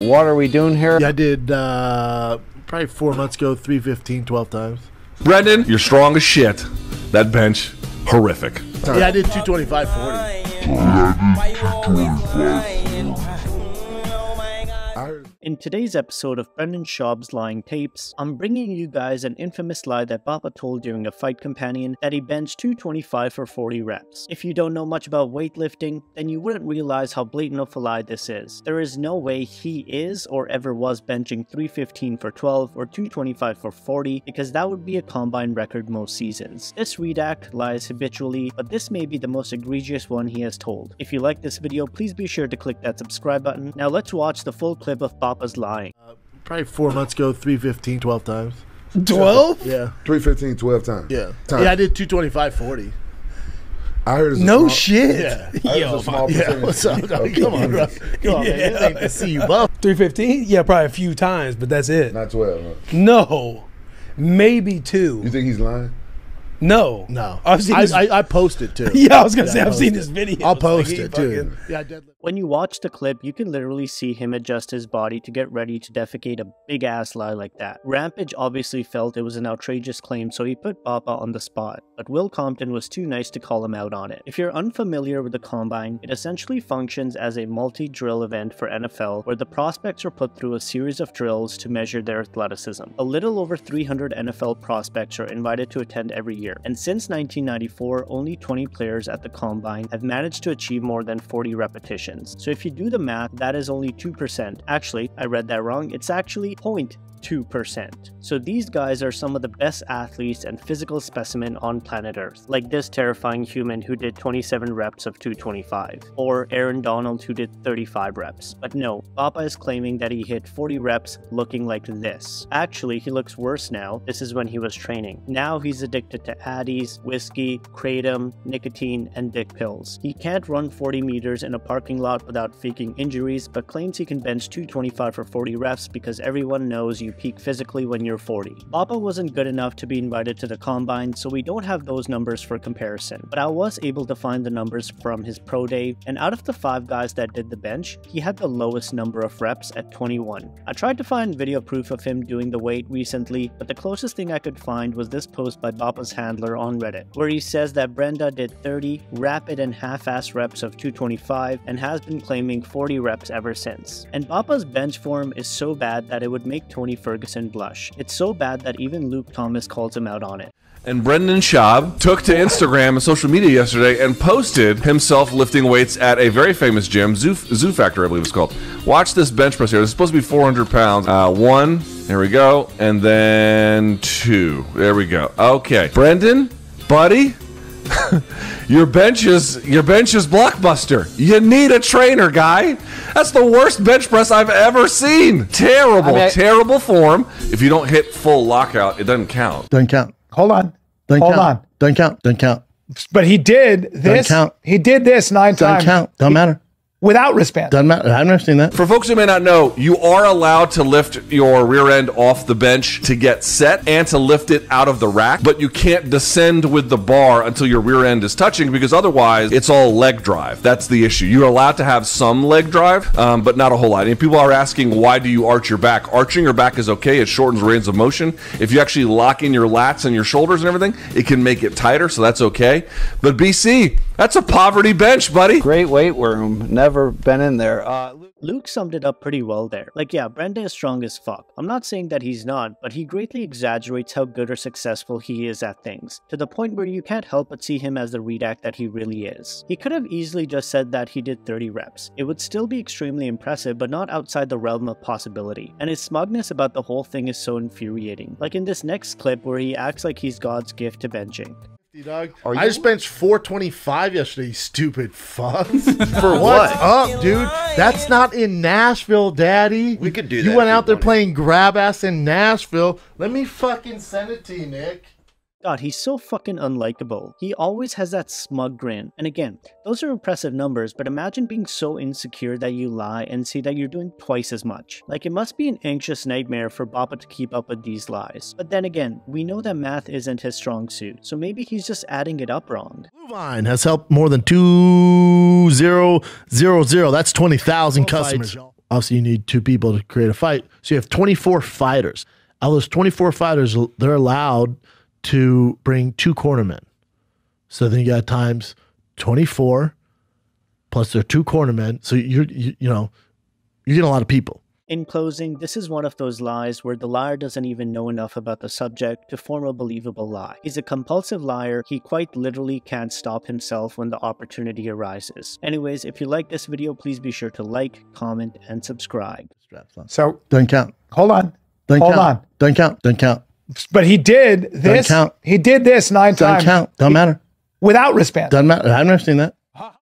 What are we doing here? Yeah, I did uh, probably four months ago, 315, 12 times. Brendan, you're strong as shit. That bench, horrific. Yeah, I did 225, 40. In today's episode of Brendan Schaub's Lying Tapes, I'm bringing you guys an infamous lie that Bappa told during a fight companion that he benched 225 for 40 reps. If you don't know much about weightlifting, then you wouldn't realize how blatant of a lie this is. There is no way he is or ever was benching 315 for 12 or 225 for 40 because that would be a combine record most seasons. This redact lies habitually, but this may be the most egregious one he has told. If you like this video, please be sure to click that subscribe button. Now let's watch the full clip of Bappa's lying. Uh, probably four months ago, 315, 12 times. 12? Yeah. 315, 12 times. Yeah. Time. Yeah, I did 225, 40. I heard it's No small, shit. Yeah. I heard it's a small Yeah, what's up? dog? Come on, bro. Come on, man. This ain't to see you buff. 315? Yeah, probably a few times, but that's it. Not 12. Huh? No. Maybe two. You think he's lying? No. No. I've seen I, this- I, I posted too. Yeah, I was going to Yeah, say, I I've seen posted. this video. I'll post he it too. fucking- Yeah, When you watch the clip, you can literally see him adjust his body to get ready to defecate a big ass lie like that. Rampage obviously felt it was an outrageous claim, so he put Bappa on the spot, but Will Compton was too nice to call him out on it. If you're unfamiliar with the combine, it essentially functions as a multi drill event for NFL where the prospects are put through a series of drills to measure their athleticism. A little over 300 NFL prospects are invited to attend every year, and since 1994, only 20 players at the combine have managed to achieve more than 40 repetitions. So if you do the math, that is only 2%. Actually, I read that wrong. It's actually 0.2%. So these guys are some of the best athletes and physical specimen on planet Earth, like this terrifying human who did 27 reps of 225, or Aaron Donald who did 35 reps. But no, Papa is claiming that he hit 40 reps looking like this. Actually, he looks worse now. This is when he was training. Now he's addicted to Addies, whiskey, kratom, nicotine, and dick pills. He can't run 40 meters in a parking lot without faking injuries, but claims he can bench 225 for 40 reps because everyone knows you peak physically when you're 40. Papa wasn't good enough to be invited to the combine, so we don't have those numbers for comparison. But I was able to find the numbers from his pro day, and out of the five guys that did the bench, he had the lowest number of reps at 21. I tried to find video proof of him doing the weight recently, but the closest thing I could find was this post by Papa's handler on Reddit, where he says that Brenda did 30 rapid and half-ass reps of 225 and has been claiming 40 reps ever since. And Papa's bench form is so bad that it would make Tony Ferguson blush. It's so bad that even Luke Thomas calls him out on it. And Brendan Schaub took to Instagram and social media yesterday and posted himself lifting weights at a very famous gym, Zoo, Zoo Factor, I believe it's called. Watch this bench press here. It's supposed to be 400 pounds. Uh, one, there we go, and then two. There we go. Okay, Brendan, buddy, your bench is your bench is blockbuster. You need a trainer, guy. That's the worst bench press I've ever seen. Terrible, I mean, I- terrible form. If you don't hit full lockout, it doesn't count. Doesn't count. Hold on. Doesn't Hold count. on. Doesn't count. Doesn't count. But he did this. count. He did this nine Doesn't times. count. Don't He- matter. Without wristband. Doesn't matter. I've never seen that. For folks who may not know, you are allowed to lift your rear end off the bench to get set and to lift it out of the rack, but you can't descend with the bar until your rear end is touching because otherwise it's all leg drive. That's the issue. You're allowed to have some leg drive, um, but not a whole lot. And people are asking, why do you arch your back? Arching your back is okay. It shortens range of motion. If you actually lock in your lats and your shoulders and everything, it can make it tighter, so that's okay. But BC, that's a poverty bench, buddy. Great weight room. Never been in there. Uh, Luke summed it up pretty well there. Like, yeah, Brenda is strong as fuck. I'm not saying that he's not, but he greatly exaggerates how good or successful he is at things, to the point where you can't help but see him as the redact that he really is. He could have easily just said that he did 30 reps. It would still be extremely impressive, but not outside the realm of possibility. And his smugness about the whole thing is so infuriating. Like in this next clip where he acts like he's God's gift to benching. Dog. Are I just benched 425 yesterday, you stupid fuck. For What's what? up, dude? That's not in Nashville, daddy. We could do You that went if out you there wanted. playing grab ass in Nashville. Let me fucking send it to you, Nick. God, he's so fucking unlikable. He always has that smug grin. And again, those are impressive numbers, but imagine being so insecure that you lie and see that you're doing twice as much. Like, it must be an anxious nightmare for Bappa to keep up with these lies. But then again, we know that math isn't his strong suit, so maybe he's just adding it up wrong. Bluevine has helped more than two zero zero zero. That's twenty thousand customers. obviously you need two people to create a fight. So you have 24 fighters. Out of those 24 fighters, they're allowed to bring two cornermen. So then you got times 24 plus there are two cornermen. So you're, you, you know, you're getting a lot of people. In closing, this is one of those lies where the liar doesn't even know enough about the subject to form a believable lie. He's a compulsive liar, he quite literally can't stop himself when the opportunity arises. Anyways, if you like this video, please be sure to like, comment, and subscribe. So don't count. hold on. Doesn't Hold count. on. Don't count. Don't count. But he did this. He did this nine Doesn't times count. Doesn't matter. without wristbands. Doesn't matter. I've never seen that.